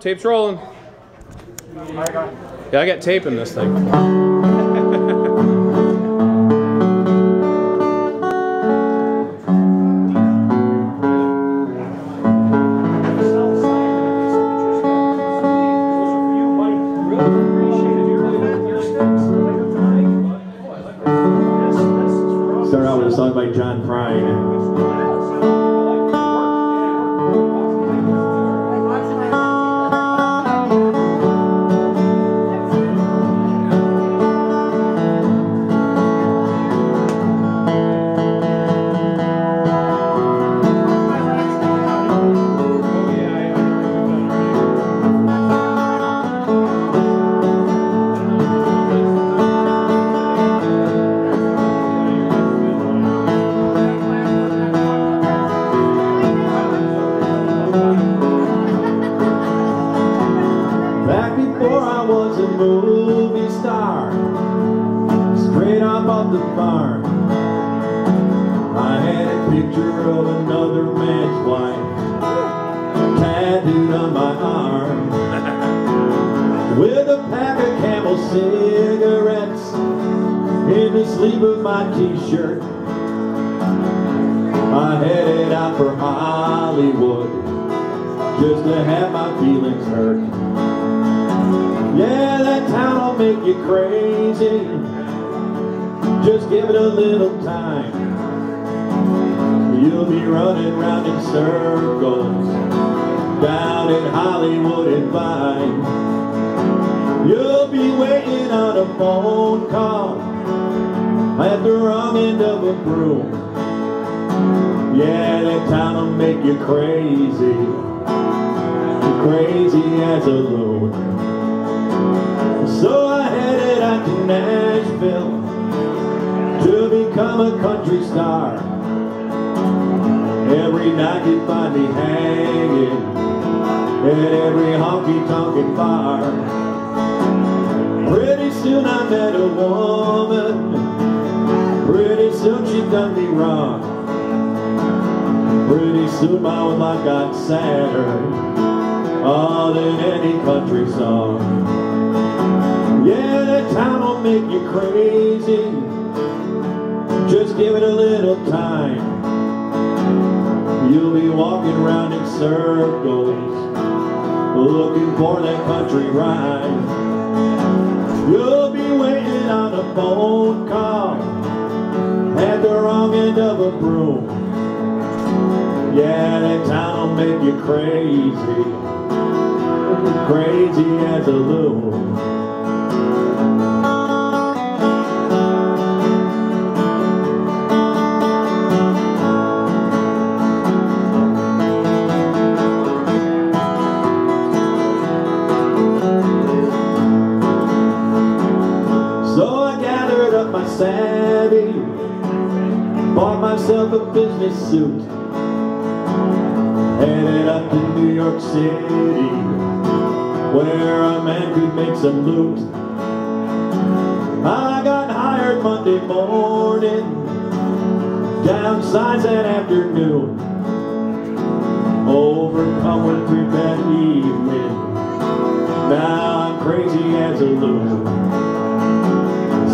Tape's rolling. Yeah, I got tape in this thing. For Hollywood just to have my feelings hurt. Yeah, that town will make you crazy. Just give it a little time. You'll be running round in circles down in Hollywood and Vine. You'll be waiting on a phone call at the wrong end of a broom. Yeah, that town will make you crazy, crazy as a loon. So I headed out to Nashville to become a country star. Every night you'd find me hanging at every honky-tonkin' bar. Pretty soon I met a woman, pretty soon she done me wrong. Pretty soon my life got sadder oh, than any country song. Yeah, that time will make you crazy. Just give it a little time. You'll be walking around in circles, looking for that country ride You'll be waiting on a phone call at the wrong end of a broom. Yeah, that town will make you crazy, crazy as a loon. So I gathered up my savvy, bought myself a business suit, headed up to New York City, where a man could make some loot. I got hired Monday morning, downsides that afternoon, overcome with grief that evening. Now I'm crazy as a loon.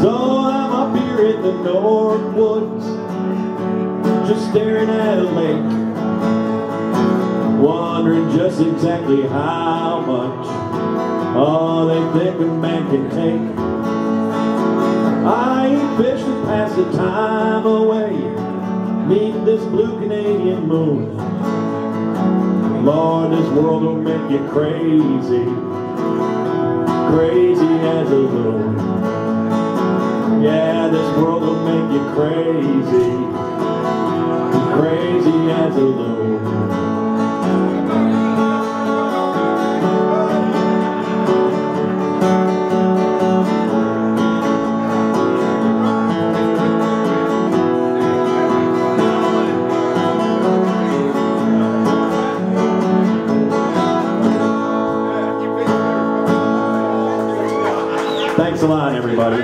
So I'm up here in the North Woods, just staring at a lake, wondering just exactly how much all they think a man can take. I eat fish to pass the time away, meet this blue Canadian moon. Lord, this world will make you crazy, crazy as a loon. Yeah, this world will make you crazy, crazy as a loon. everybody.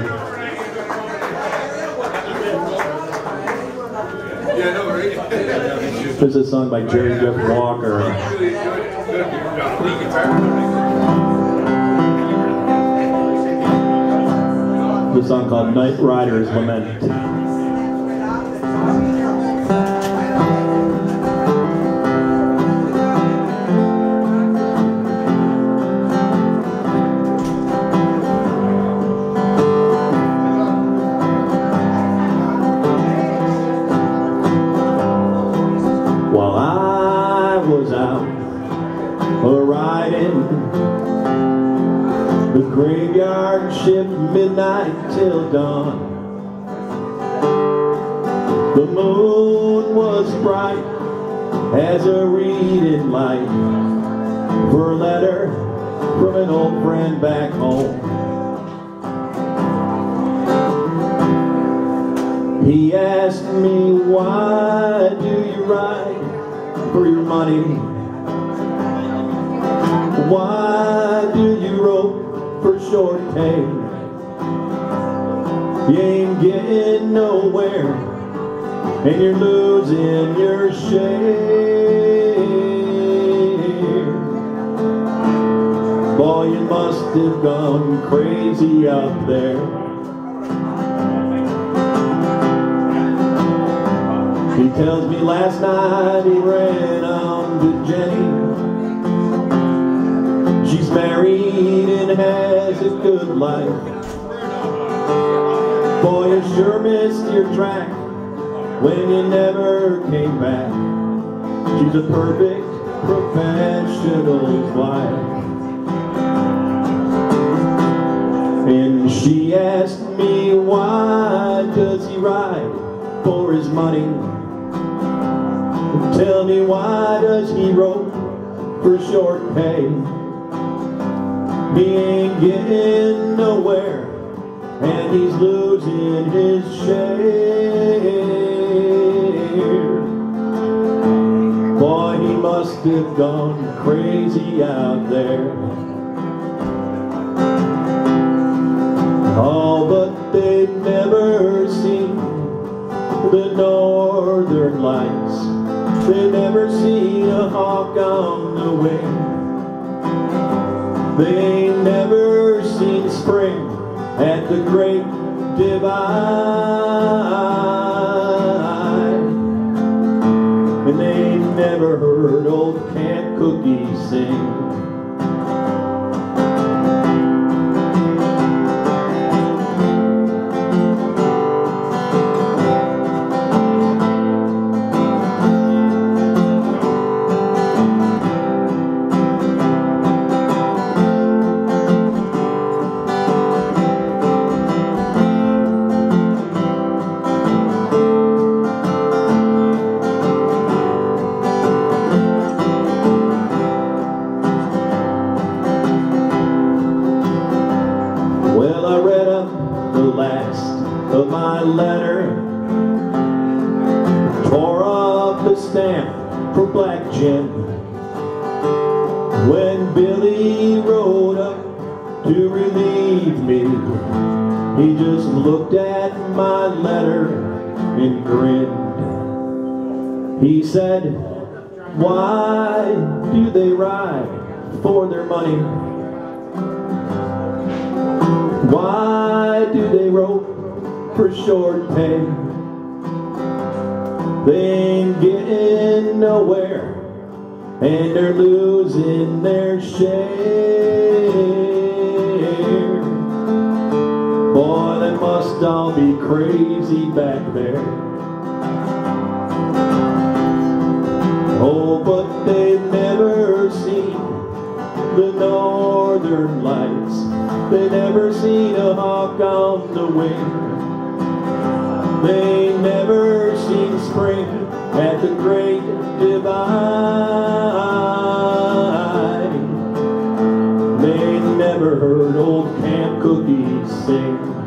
This is a song by Jerry Jeff Walker. The song called Night Rider's Lament. For your money? Why do you rope for short pay? You ain't getting nowhere and you're losing your share. Boy, you must have gone crazy out there. Tells me last night he ran on to Jenny. She's married and has a good life. Boy, you sure missed your track when you never came back. She's a perfect professional's wife. And she asked me why does he ride for his money? Tell me why does he rope for short pay? He ain't getting nowhere and he's losing his share. Boy, he must have gone crazy out there. Oh, but they've never seen the northern lights. They never seen a hawk on the wing. They never seen spring at the great divide. And they never heard old Camp Cookie sing. When Billy rode up to relieve me He just looked at my letter and grinned He said, why do they ride for their money? Why do they rope for short pay? They ain't getting nowhere and they're losing their share. Boy, they must all be crazy back there. Oh, but they've never seen the northern lights. They never seen a hawk on the wing. They never seen spring at the great divide. They never heard old Camp Cookie sing.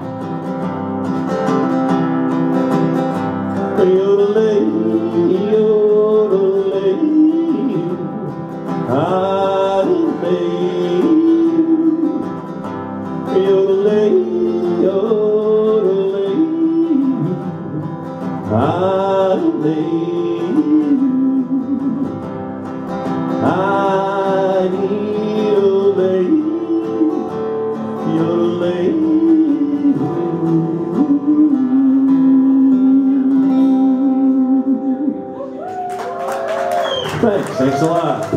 Thanks. Thanks a lot.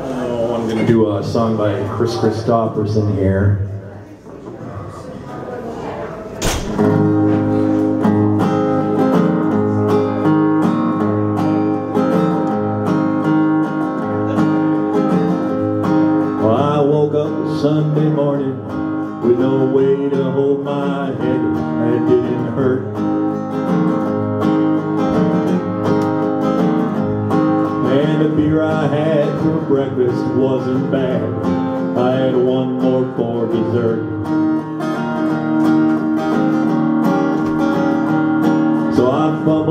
Oh, I'm going to do a song by Kris Kristofferson here.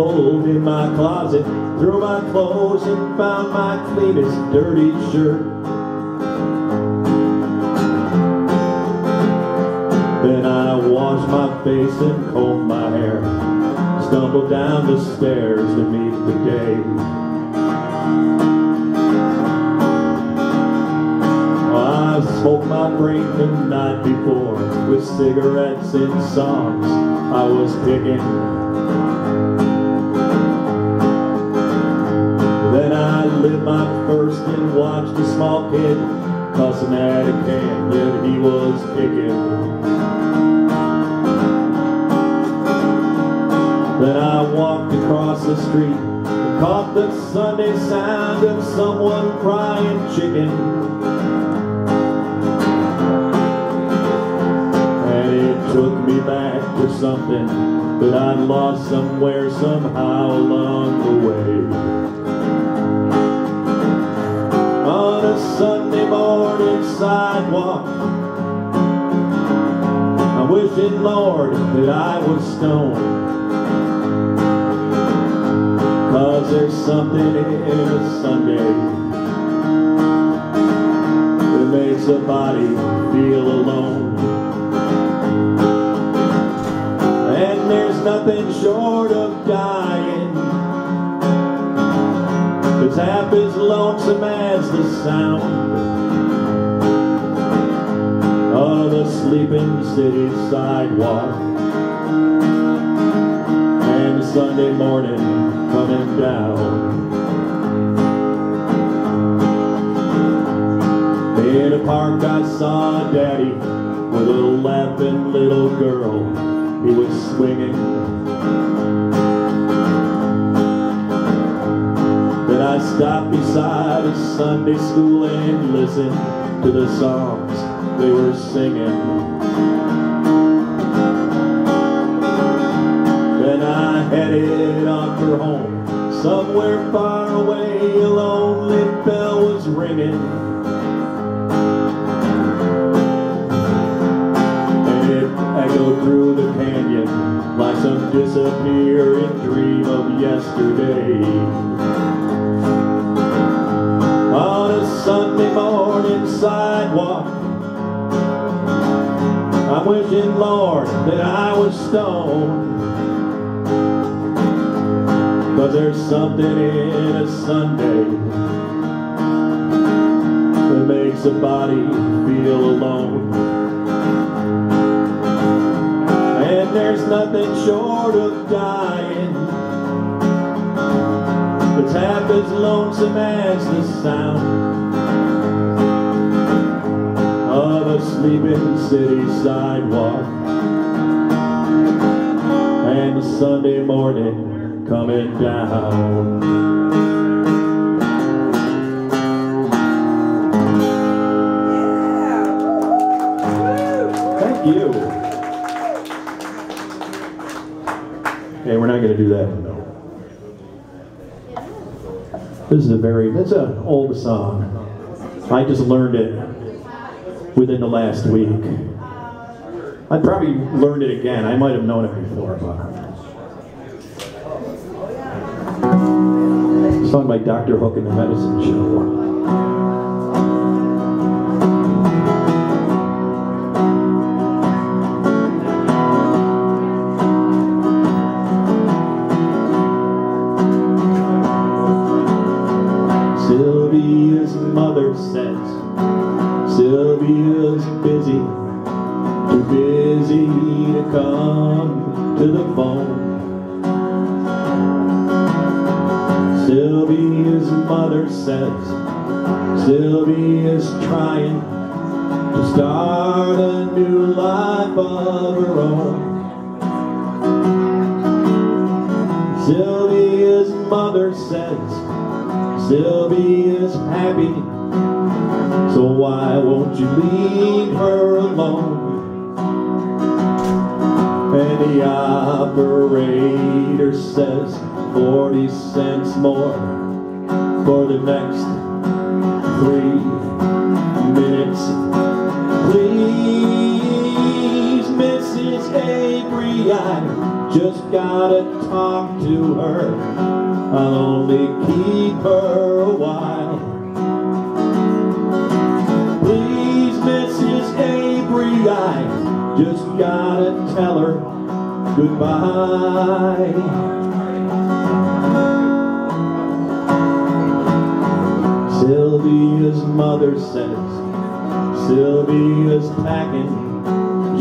Fumbled in my closet, threw my clothes and found my cleanest dirty shirt. Then I washed my face and combed my hair, stumbled down the stairs to meet the day. I smoked my brain the night before with cigarettes and songs I was picking. My first and watched a small kid cussing at a can that he was kicking. Then I walked across the street and caught the Sunday sound of someone frying chicken. And it took me back to something that I'd lost somewhere somehow along the way. A Sunday morning sidewalk, I'm wishing, Lord, that I was stoned. Cause there's something in a Sunday that makes a body feel alone. And there's nothing short of dying that's half as lonesome as the sound of the sleeping city sidewalk and Sunday morning coming down. In a park I saw daddy with a laughing little girl. He was swinging. Sunday school and listened to the songs they were singing. Then I headed off for home. Somewhere far wishing, Lord, that I was stoned. Cause there's something in a Sunday that makes a body feel alone. And there's nothing short of dying that's half as lonesome as the sound of a sleeping city sidewalk and a Sunday morning coming down. Thank you. Hey, we're not going to do that one though. This is a very, it's an old song. I just learned it within the last week. I probably learned it again. I might have known it before, but. Sung by Dr. Hook and the Medicine Show. Phone. Sylvia's mother says Sylvia's trying to start a new life of her own. Sylvia's mother says Sylvia's happy, so why won't you leave her alone? And the operator says 40 cents more for the next three minutes. Please, Mrs. Avery, I just gotta talk to her. I'll only keep her a while. Please, Mrs. Avery, I just gotta tell her goodbye. Sylvia's mother says. Sylvia's packing.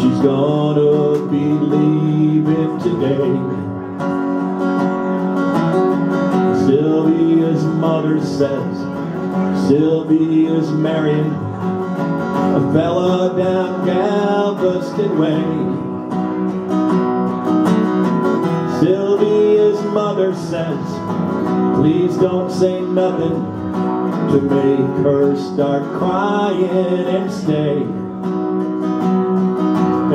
She's gonna be leaving today. Sylvia's mother says. Sylvia's marrying a fella down Galveston Way. Sylvia's mother says Please don't say nothing to make her start crying and stay.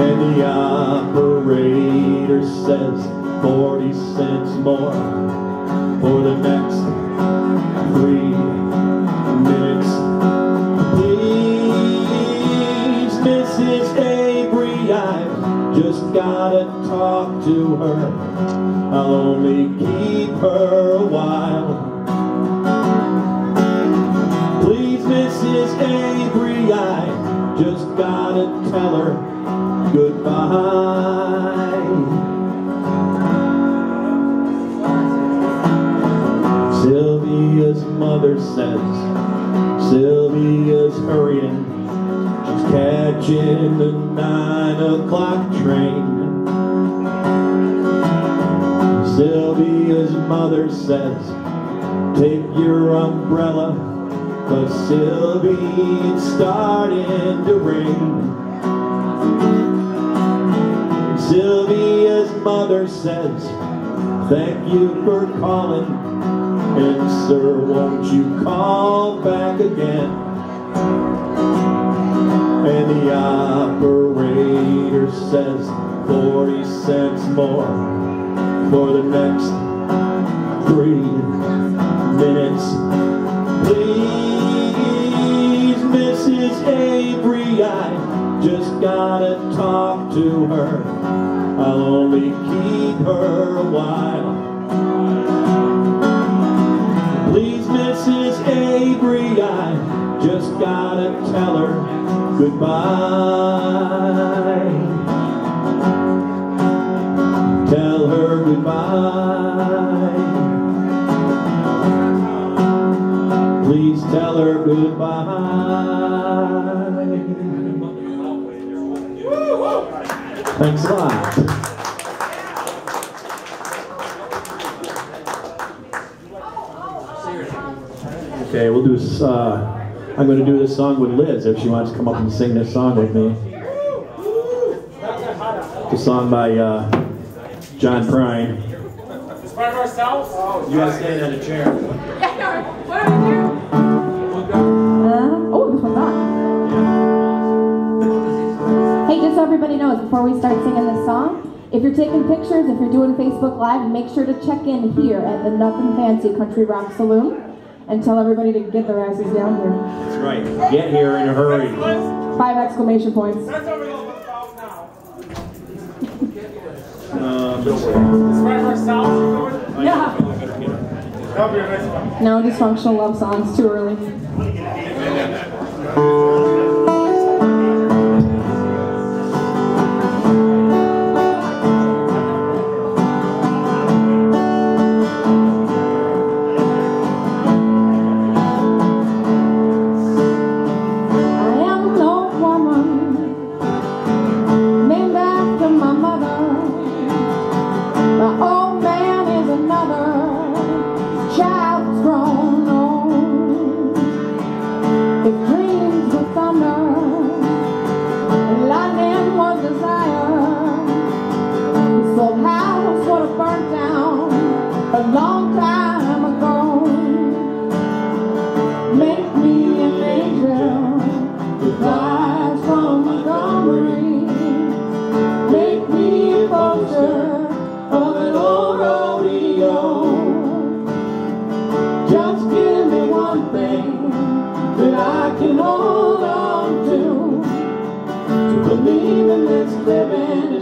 And the operator says 40 cents more for the next three minutes. Please, Mrs. Avery, I've just gotta talk to her. I'll only keep her a while. Mrs. Avery, I just gotta tell her goodbye. Sylvia's mother says Sylvia's hurrying. She's catching the nine o'clock train. Sylvia's mother says, take your umbrella Cause Sylvie, it's starting to ring. Sylvia's mother says Thank you for calling And sir, won't you call back again And the operator says 40 cents more For the next three minutes Mrs. Avery, I just gotta talk to her. I'll only keep her a while. Please, Mrs. Avery, I just gotta tell her goodbye. Thanks a lot. Okay, we'll do this. Uh, I'm going to do this song with Liz if she wants to come up and sing this song with me. It's a song by uh, John Prine. It's part of ourselves. You gotta stand on a chair. Before we start singing this song, if you're taking pictures, if you're doing Facebook Live, make sure to check in here at the Nothing Fancy Country Rock Saloon and tell everybody to get their asses down here. That's right. Get here in a hurry. Five exclamation points. That's over the house now. Um, It's part of ourselves. Yeah. That'll be a nice one. No dysfunctional love songs too early.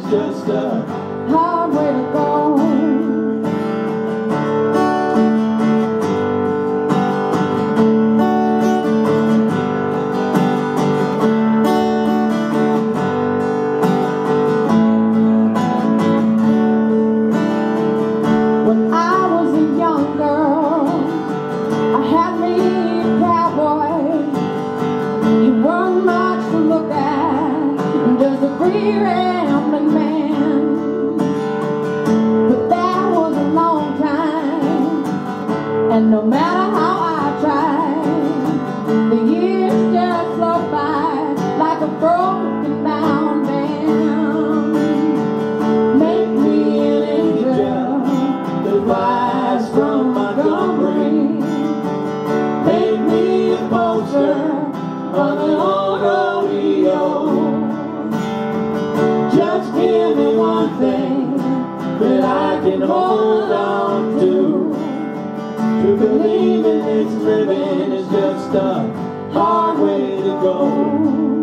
just a this living is just a hard way to go.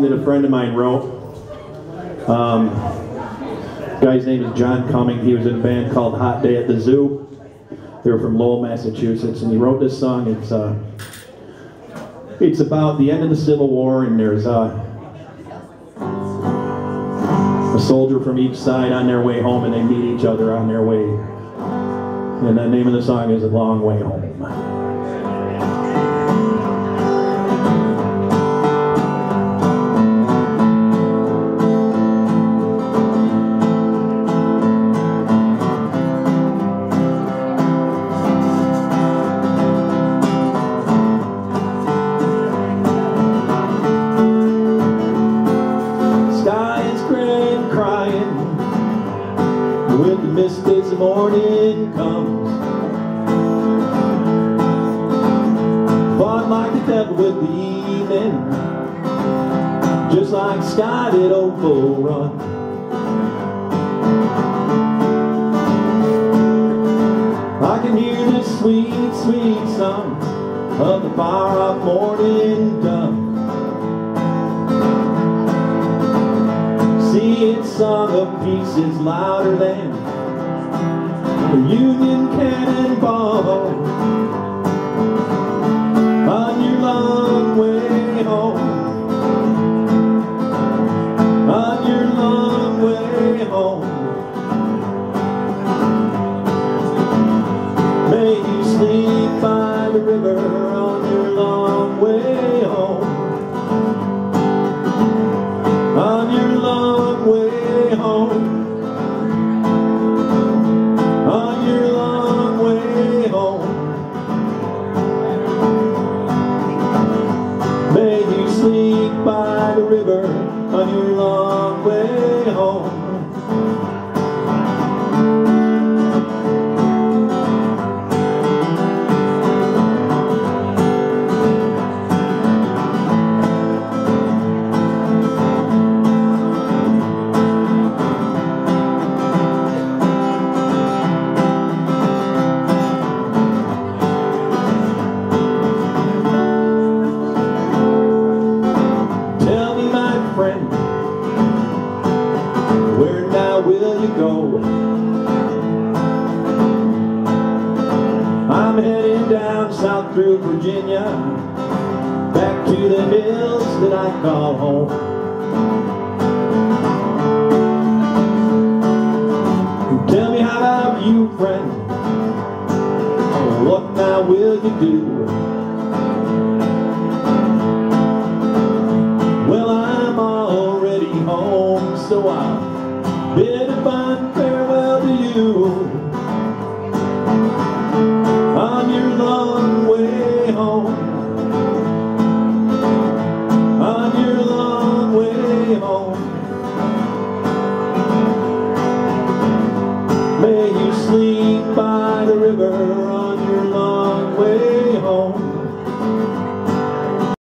Song that a friend of mine wrote. Um, guy's name is John Cumming. He was in a band called Hot Day at the Zoo. They were from Lowell, Massachusetts, and he wrote this song. It's uh, it's about the end of the Civil War, and there's uh, a soldier from each side on their way home, and they meet each other on their way. And the name of the song is "A Long Way Home." Morning comes. Fought like the devil with the evening Just like sky did old Bull Run I can hear the sweet, sweet songs Of the far-off morning dove. See its song of peace is louder than the Union cannonball I'm heading down south through Virginia Back to the hills that I call home Tell me how about you, friend? What now will you do? Well, I'm already home, so I'll bid a fine farewell to you. I'm your long way.